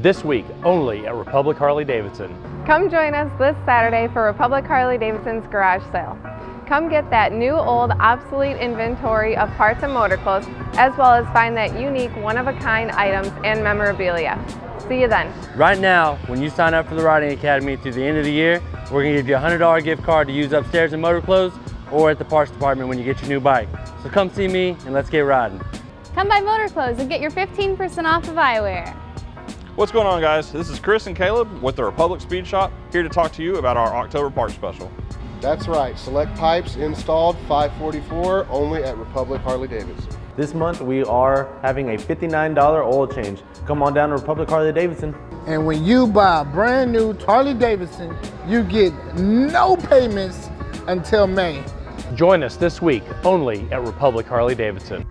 This week, only at Republic Harley Davidson. Come join us this Saturday for Republic Harley Davidson's garage sale. Come get that new, old, obsolete inventory of parts and MotorClothes, as well as find that unique, one-of-a-kind items and memorabilia. See you then. Right now, when you sign up for the Riding Academy through the end of the year, we're going to give you a $100 gift card to use upstairs in MotorClothes or at the parts department when you get your new bike. So come see me and let's get riding. Come buy MotorClothes and get your 15% off of eyewear. What's going on guys? This is Chris and Caleb with the Republic Speed Shop here to talk to you about our October parts special. That's right, select pipes installed 544 only at Republic Harley Davidson. This month we are having a $59 oil change. Come on down to Republic Harley Davidson. And when you buy a brand new Harley Davidson, you get no payments until May. Join us this week only at Republic Harley Davidson.